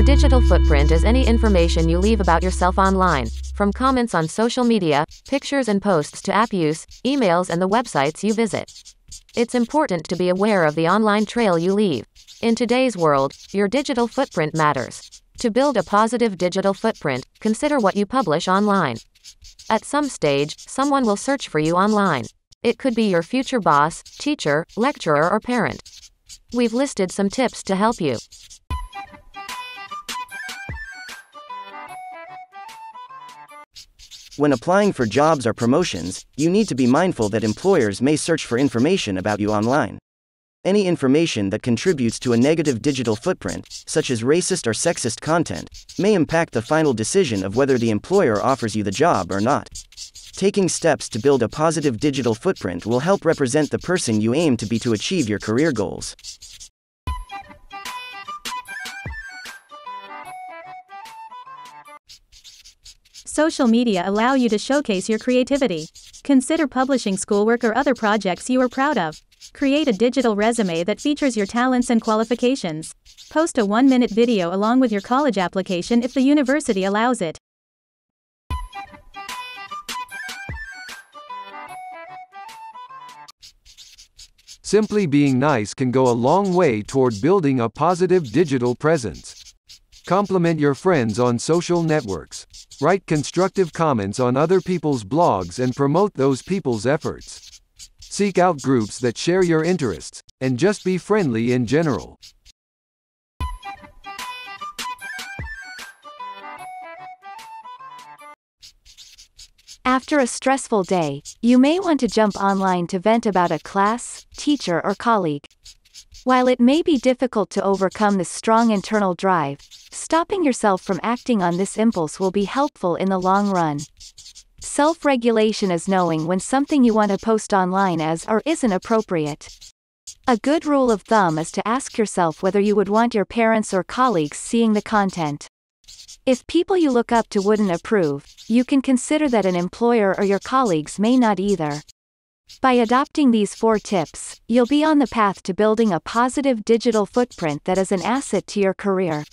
Your digital footprint is any information you leave about yourself online, from comments on social media, pictures and posts to app use, emails, and the websites you visit. It's important to be aware of the online trail you leave. In today's world, your digital footprint matters. To build a positive digital footprint, consider what you publish online. At some stage, someone will search for you online. It could be your future boss, teacher, lecturer, or parent. We've listed some tips to help you. When applying for jobs or promotions, you need to be mindful that employers may search for information about you online. Any information that contributes to a negative digital footprint, such as racist or sexist content, may impact the final decision of whether the employer offers you the job or not. Taking steps to build a positive digital footprint will help represent the person you aim to be to achieve your career goals. Social media allow you to showcase your creativity. Consider publishing schoolwork or other projects you are proud of. Create a digital resume that features your talents and qualifications. Post a one minute video along with your college application if the university allows it. Simply being nice can go a long way toward building a positive digital presence. Compliment your friends on social networks. Write constructive comments on other people's blogs and promote those people's efforts. Seek out groups that share your interests, and just be friendly in general. After a stressful day, you may want to jump online to vent about a class, teacher, or colleague. While it may be difficult to overcome this strong internal drive, stopping yourself from acting on this impulse will be helpful in the long run. Self regulation is knowing when something you want to post online is or isn't appropriate. A good rule of thumb is to ask yourself whether you would want your parents or colleagues seeing the content. If people you look up to wouldn't approve, you can consider that an employer or your colleagues may not either. By adopting these four tips, you'll be on the path to building a positive digital footprint that is an asset to your career.